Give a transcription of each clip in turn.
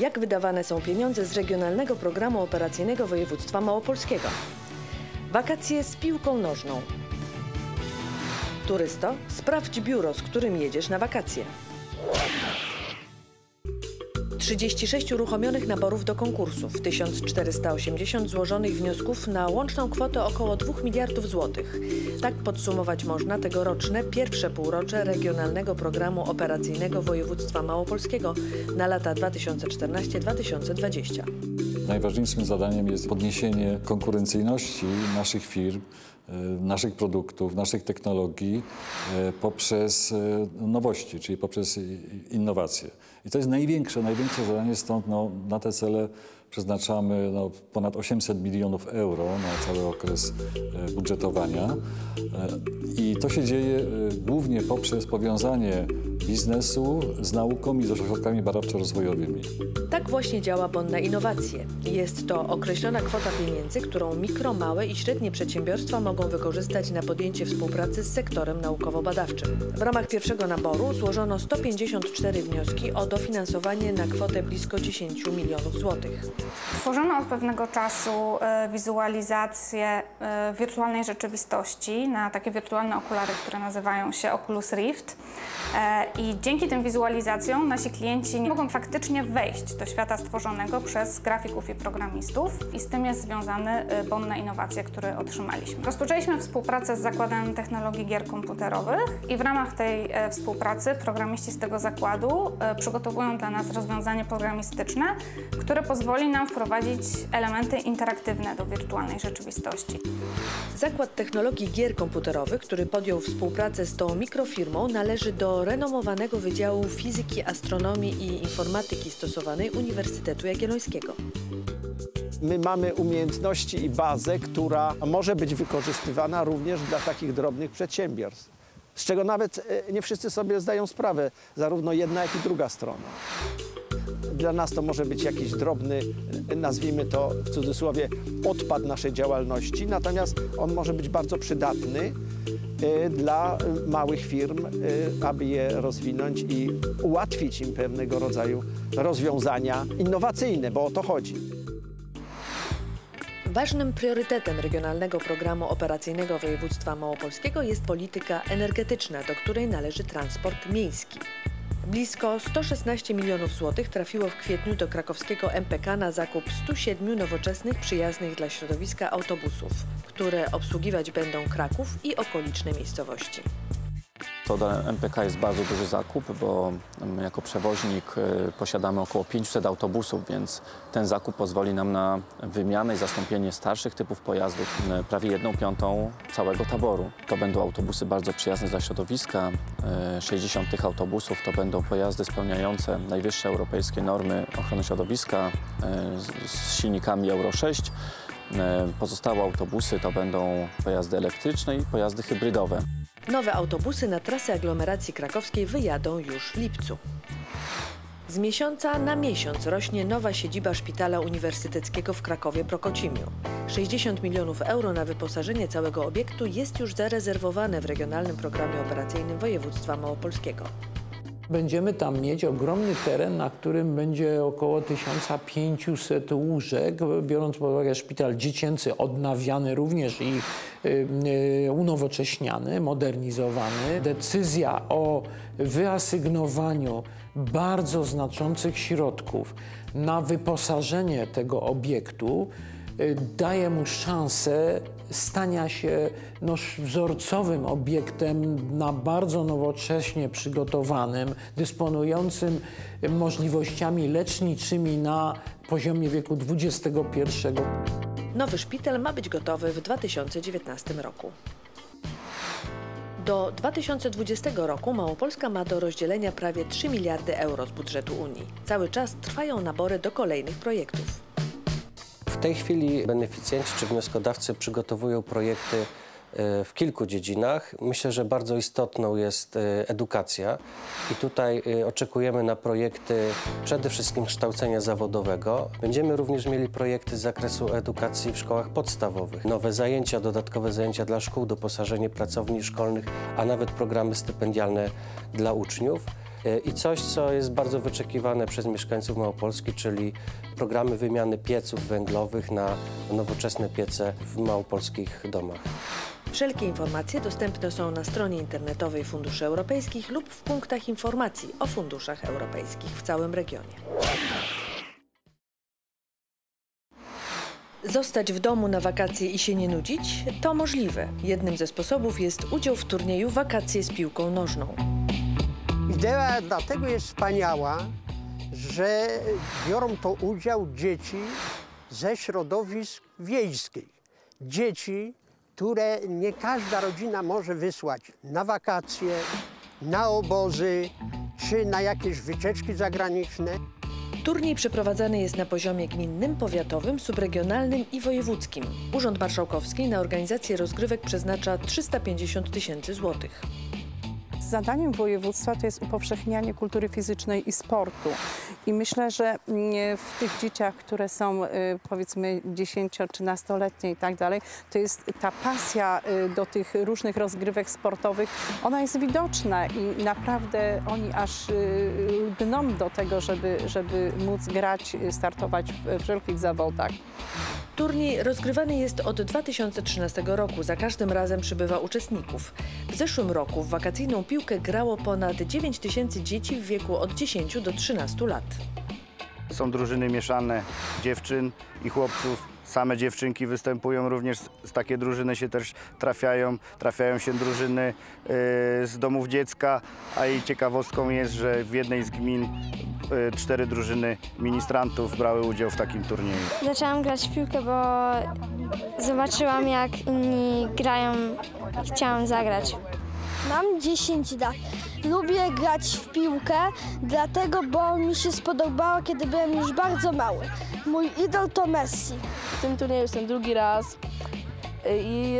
Jak wydawane są pieniądze z Regionalnego Programu Operacyjnego Województwa Małopolskiego? Wakacje z piłką nożną. Turysto, sprawdź biuro, z którym jedziesz na wakacje. 36 uruchomionych naborów do konkursów, 1480 złożonych wniosków na łączną kwotę około 2 miliardów złotych. Tak podsumować można tegoroczne pierwsze półrocze Regionalnego Programu Operacyjnego Województwa Małopolskiego na lata 2014-2020. Najważniejszym zadaniem jest podniesienie konkurencyjności naszych firm, e, naszych produktów, naszych technologii e, poprzez e, nowości, czyli poprzez innowacje. I to jest największe, największe zadanie, stąd no, na te cele przeznaczamy no, ponad 800 milionów euro na cały okres e, budżetowania. E, I to się dzieje e, głównie poprzez powiązanie biznesu z nauką i z ośrodkami badawczo-rozwojowymi. Tak właśnie działa Bon na innowacje. Jest to określona kwota pieniędzy, którą mikro, małe i średnie przedsiębiorstwa mogą wykorzystać na podjęcie współpracy z sektorem naukowo-badawczym. W ramach pierwszego naboru złożono 154 wnioski o dofinansowanie na kwotę blisko 10 milionów złotych. Tworzono od pewnego czasu e, wizualizację e, wirtualnej rzeczywistości na takie wirtualne okulary, które nazywają się Oculus Rift. E, I dzięki tym wizualizacjom nasi klienci mogą faktycznie wejść do świata stworzonego przez grafików i programistów i z tym jest związany bon na innowacje, który otrzymaliśmy. Rozpoczęliśmy współpracę z Zakładem Technologii Gier Komputerowych i w ramach tej współpracy programiści z tego zakładu przygotowują dla nas rozwiązanie programistyczne, które pozwoli nam wprowadzić elementy interaktywne do wirtualnej rzeczywistości. Zakład Technologii Gier Komputerowych, który podjął współpracę z tą mikrofirmą, należy do renomowanego Wydziału Fizyki, Astronomii i Informatyki Stosowanej Uniwersytetu Jagiellońskiego. My mamy umiejętności i bazę, która może być wykorzystywana również dla takich drobnych przedsiębiorstw, z czego nawet e, nie wszyscy sobie zdają sprawę, zarówno jedna, jak i druga strona. Dla nas to może być jakiś drobny, nazwijmy to w cudzysłowie, odpad naszej działalności, natomiast on może być bardzo przydatny e, dla małych firm, e, aby je rozwinąć i ułatwić im pewnego rodzaju rozwiązania innowacyjne, bo o to chodzi. Ważnym priorytetem Regionalnego Programu Operacyjnego Województwa Małopolskiego jest polityka energetyczna, do której należy transport miejski. Blisko 116 milionów złotych trafiło w kwietniu do krakowskiego MPK na zakup 107 nowoczesnych, przyjaznych dla środowiska autobusów, które obsługiwać będą Kraków i okoliczne miejscowości. To dla MPK jest bardzo duży zakup, bo jako przewoźnik y, posiadamy około 500 autobusów, więc ten zakup pozwoli nam na wymianę i zastąpienie starszych typów pojazdów, y, prawie jedną piątą całego taboru. To będą autobusy bardzo przyjazne dla środowiska. y, 60 tych autobusów to będą pojazdy spełniające najwyższe europejskie normy ochrony środowiska y, z- silnikami Euro 6. Y, Pozostałe autobusy to będą pojazdy elektryczne i pojazdy hybrydowe. Nowe autobusy na trasę aglomeracji krakowskiej wyjadą już w lipcu. Z miesiąca na miesiąc rośnie nowa siedziba Szpitala Uniwersyteckiego w Krakowie Prokocimiu. 60 milionów euro na wyposażenie całego obiektu jest już zarezerwowane w Regionalnym Programie Operacyjnym Województwa Małopolskiego. Będziemy tam mieć ogromny teren, na którym będzie około 1500 łóżek, biorąc pod uwagę szpital dziecięcy odnawiany również i y, y, unowocześniany, modernizowany. Decyzja o wyasygnowaniu bardzo znaczących środków na wyposażenie tego obiektu daje mu szansę stania się no, wzorcowym obiektem na bardzo nowocześnie przygotowanym, dysponującym y, możliwościami leczniczymi na poziomie wieku XXI. Nowy szpital ma być gotowy w 2019 roku. Do 2020 roku Małopolska ma do rozdzielenia prawie 3 miliardy euro z budżetu Unii. Cały czas trwają nabory do kolejnych projektów. Tej chwili beneficjenci czy wnioskodawcy przygotowują projekty e, w kilku dziedzinach. Myślę, że bardzo istotną jest e, edukacja i tutaj e, oczekujemy na projekty przede wszystkim kształcenia zawodowego. Będziemy również mieli projekty z zakresu edukacji w szkołach podstawowych, nowe zajęcia, dodatkowe zajęcia dla szkół, doposażenie pracowni szkolnych, a nawet programy stypendialne dla uczniów. E, I coś, co jest bardzo wyczekiwane przez mieszkańców Małopolski, czyli programy wymiany pieców węglowych na nowoczesne piece w małopolskich domach. Wszelkie informacje dostępne są na stronie internetowej Funduszy Europejskich lub w punktach informacji o funduszach europejskich w całym regionie. Zostać w domu na wakacje i się nie nudzić? To możliwe. Jednym ze sposobów jest udział w turnieju Wakacje z piłką nożną. Idea dlatego jest wspaniała, że biorą to udział dzieci ze środowisk wiejskich. Dzieci, które nie każda rodzina może wysłać na wakacje, na obozy czy na jakieś wycieczki zagraniczne. Turniej przeprowadzany jest na poziomie gminnym, powiatowym, subregionalnym i wojewódzkim. Urząd Marszałkowski na organizację rozgrywek przeznacza 350 tysięcy złotych. Zadaniem województwa to jest upowszechnianie kultury fizycznej i sportu. I myślę, że mm, w tych dzieciach, które są y, powiedzmy 10-13-letnie i tak dalej, to jest ta pasja y, do tych różnych rozgrywek sportowych, ona jest widoczna i naprawdę oni aż y, lgną do tego, żeby, żeby móc grać, startować w wszelkich zawodach. Turniej rozgrywany jest od 2013 roku. Za każdym razem przybywa uczestników. W zeszłym roku w wakacyjną piłkę grało ponad 9 tysięcy dzieci w wieku od 10 do 13 lat. Są drużyny mieszane dziewczyn i chłopców. Same dziewczynki występują również, z takie drużyny się też trafiają. Trafiają się drużyny y, z domów dziecka, a i ciekawostką jest, że w jednej z gmin y, cztery drużyny ministrantów brały udział w takim turnieju. Zaczęłam grać w piłkę, bo zobaczyłam jak inni grają i chciałam zagrać. Mam 10 lat. Lubię grać w piłkę, dlatego, bo mi się spodobało, kiedy byłem już bardzo mały. Mój idol to Messi. W tym turnieju jestem drugi raz i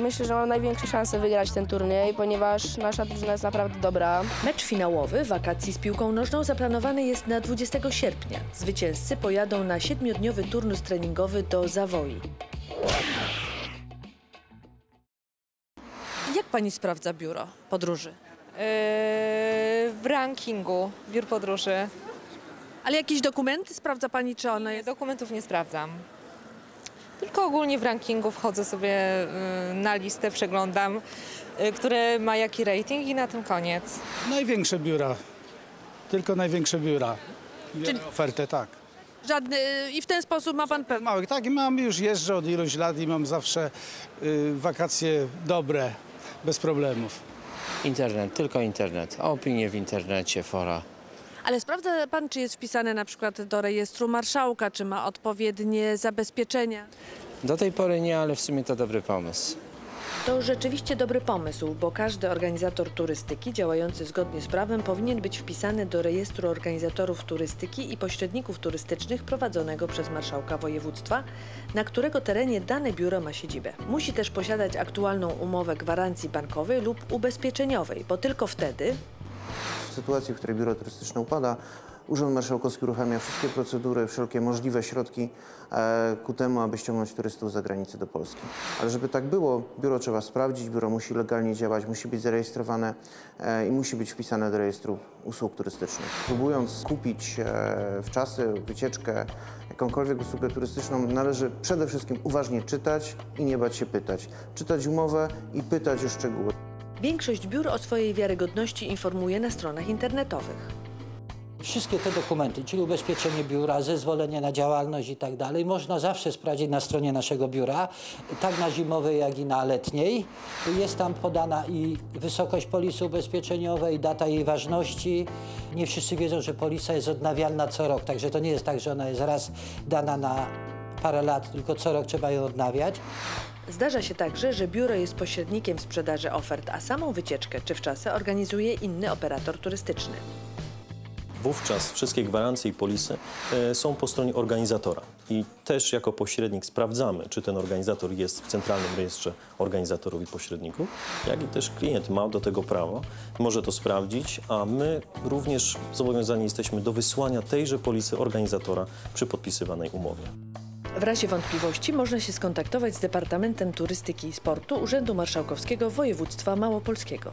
myślę, że mam największe szanse wygrać ten turniej, ponieważ nasza drużyna jest naprawdę dobra. Mecz finałowy wakacji z piłką nożną zaplanowany jest na 20 sierpnia. Zwycięzcy pojadą na siedmiodniowy turnus treningowy do Zawoi. Jak pani sprawdza biuro podróży? W rankingu biur podróży. Ale jakieś dokumenty sprawdza pani, czy one Nie, jest? dokumentów nie sprawdzam. Tylko ogólnie w rankingu wchodzę sobie y, na listę, przeglądam, y, które ma jaki rating i na tym koniec. Największe biura. Tylko największe biura. Biorę Czyli- ofertę, tak. Żadny, i w ten sposób ma pan pewność. Małych, tak, i mam już jeżdżę od iluś lat i mam zawsze y, wakacje dobre, bez problemów. Internet, tylko internet. Opinie w internecie, fora. Ale sprawdza pan, czy jest wpisane na przykład do rejestru marszałka, czy ma odpowiednie zabezpieczenia? Do tej pory nie, ale w sumie to dobry pomysł. To rzeczywiście dobry pomysł, bo każdy organizator turystyki działający zgodnie z prawem powinien być wpisany do rejestru organizatorów turystyki i pośredników turystycznych prowadzonego przez marszałka województwa, na którego terenie dane biuro ma siedzibę. Musi też posiadać aktualną umowę gwarancji bankowej lub ubezpieczeniowej, bo tylko wtedy W sytuacji, w której biuro turystyczne upada, Urząd Marszałkowski uruchamia wszystkie procedury, wszelkie możliwe środki e, ku temu, aby ściągnąć turystów z zagranicy do Polski. Ale żeby tak było, biuro trzeba sprawdzić, biuro musi legalnie działać, musi być zarejestrowane e, i musi być wpisane do rejestru usług turystycznych. Próbując kupić e, w czasy wycieczkę, jakąkolwiek usługę turystyczną, należy przede wszystkim uważnie czytać i nie bać się pytać. Czytać umowę i pytać o szczegóły. większość biur o swojej wiarygodności informuje na stronach internetowych. Wszystkie te dokumenty, czyli ubezpieczenie biura, zezwolenie na działalność i tak dalej, można zawsze sprawdzić na stronie naszego biura, tak na zimowej, jak i na letniej. Jest tam podana i wysokość polisy ubezpieczeniowej, data jej ważności. Nie wszyscy wiedzą, że polisa jest odnawialna co rok, także to nie jest tak, że ona jest raz dana na parę lat, tylko co rok trzeba ją odnawiać. Zdarza się także, że biuro jest pośrednikiem sprzedaży ofert, a samą wycieczkę czy wczasy organizuje inny operator turystyczny. Wówczas wszystkie gwarancje i polisy e, są po stronie organizatora. I też jako pośrednik sprawdzamy, czy ten organizator jest w Centralnym Rejestrze Organizatorów i Pośredników, jak i też klient ma do tego prawo, może to sprawdzić, a my również zobowiązani jesteśmy do wysłania tejże polisy organizatora przy podpisywanej umowie. W razie wątpliwości można się skontaktować z Departamentem Turystyki i Sportu Urzędu Marszałkowskiego Województwa Małopolskiego.